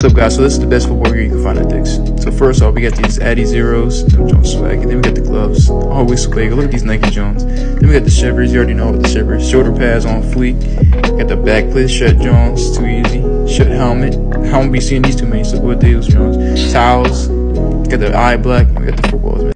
What's up guys, so this is the best football gear you can find at Dick's. So first off, we got these Adizeros, them Jones swag, and then we got the gloves, oh, always swag, look at these Nike Jones. Then we got the shivers, you already know what the shivers, shoulder pads on Fleet. got the back plate, Jones, too easy, Schutt helmet, I won't be seeing these too many, so good deals Jones, towels, got the eye black, we got the footballs.